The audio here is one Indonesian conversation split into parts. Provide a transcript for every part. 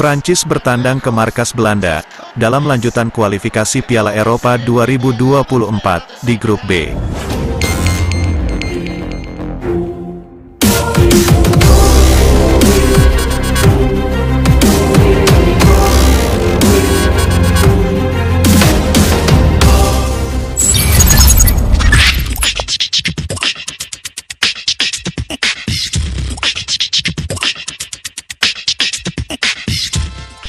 Prancis bertandang ke markas Belanda, dalam lanjutan kualifikasi Piala Eropa 2024, di grup B.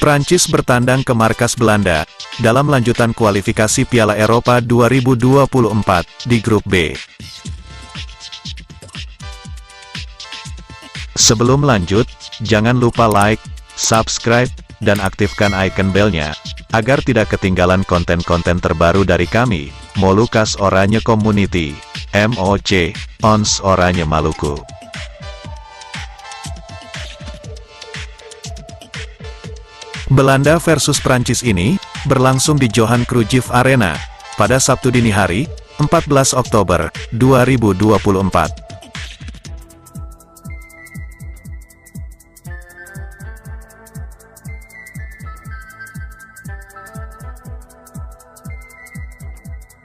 Prancis bertandang ke markas Belanda, dalam lanjutan kualifikasi Piala Eropa 2024, di grup B. Sebelum lanjut, jangan lupa like, subscribe, dan aktifkan icon belnya, agar tidak ketinggalan konten-konten terbaru dari kami, Molukas Oranye Community, MOC, ONS Oranye Maluku. Belanda versus Prancis ini, berlangsung di Johan Cruyff Arena, pada Sabtu dini hari, 14 Oktober, 2024.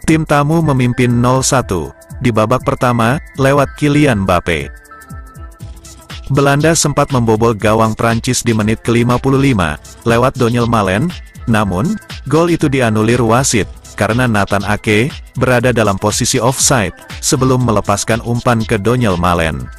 Tim tamu memimpin 0-1, di babak pertama, lewat Kylian Mbappe. Belanda sempat membobol gawang Prancis di menit ke-55, lewat Daniel Malen, namun, gol itu dianulir wasit, karena Nathan Ake, berada dalam posisi offside, sebelum melepaskan umpan ke Daniel Malen.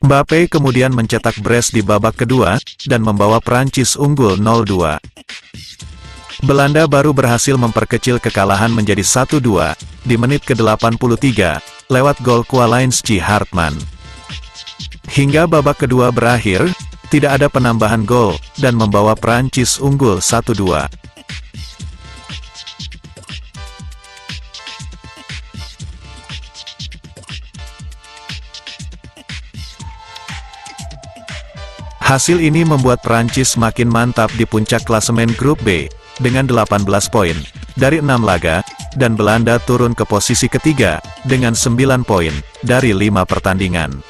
Mbappe kemudian mencetak brace di babak kedua, dan membawa Prancis unggul 0-2. Belanda baru berhasil memperkecil kekalahan menjadi 1-2, di menit ke-83, lewat gol Kualainski Hartmann. Hingga babak kedua berakhir, tidak ada penambahan gol, dan membawa Prancis unggul 1-2. Hasil ini membuat Prancis makin mantap di puncak klasemen grup B, dengan 18 poin, dari 6 laga, dan Belanda turun ke posisi ketiga, dengan 9 poin, dari 5 pertandingan.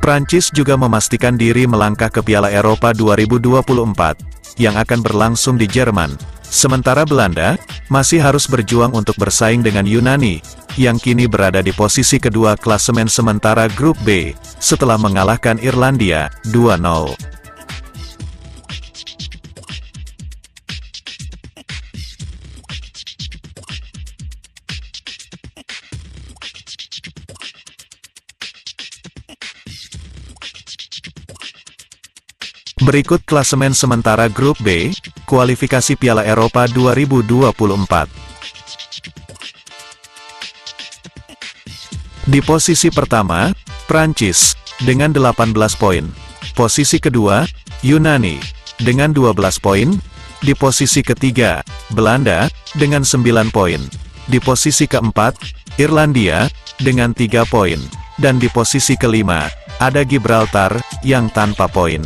Prancis juga memastikan diri melangkah ke Piala Eropa 2024, yang akan berlangsung di Jerman. Sementara Belanda, masih harus berjuang untuk bersaing dengan Yunani, yang kini berada di posisi kedua klasemen sementara grup B, setelah mengalahkan Irlandia, 2-0. Berikut klasemen sementara grup B, kualifikasi Piala Eropa 2024. Di posisi pertama, Prancis, dengan 18 poin. Posisi kedua, Yunani, dengan 12 poin. Di posisi ketiga, Belanda, dengan 9 poin. Di posisi keempat, Irlandia, dengan 3 poin. Dan di posisi kelima, ada Gibraltar, yang tanpa poin.